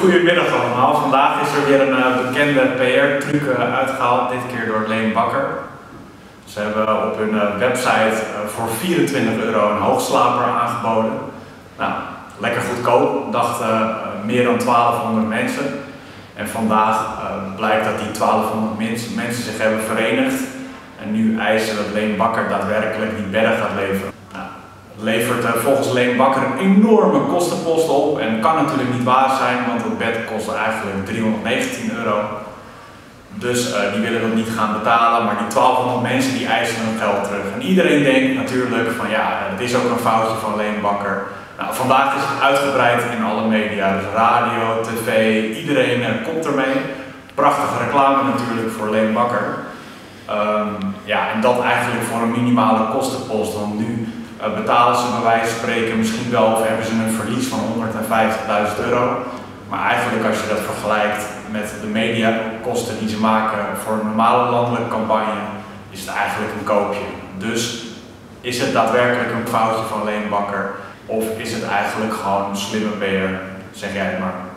goedemiddag allemaal. Vandaag is er weer een uh, bekende PR-truc uh, uitgehaald, dit keer door Leen Bakker. Ze hebben op hun uh, website voor 24 euro een hoogslaper aangeboden. Nou, lekker goedkoop, dachten meer dan 1200 mensen. En vandaag blijkt dat die 1200 mensen zich hebben verenigd. En nu eisen dat Leen Bakker daadwerkelijk die bedden gaat leveren levert uh, volgens Leen Bakker een enorme kostenpost op. En kan natuurlijk niet waar zijn, want het bed kost eigenlijk 319 euro. Dus uh, die willen dat niet gaan betalen, maar die 1200 mensen die eisen hun geld terug. En iedereen denkt natuurlijk van ja, het is ook een foutje van Leen Bakker. Nou, vandaag is het uitgebreid in alle media, dus radio, tv, iedereen komt ermee. Prachtige reclame natuurlijk voor Leen Bakker. Um, ja, en dat eigenlijk voor een minimale kostenpost. Want nu uh, betalen ze bij wijze van spreken misschien wel of hebben ze een verlies van 150.000 euro. Maar eigenlijk als je dat vergelijkt met de mediakosten die ze maken voor een normale landelijke campagne, is het eigenlijk een koopje. Dus is het daadwerkelijk een foutje van Leen Bakker of is het eigenlijk gewoon slimme PR? Zeg jij het maar.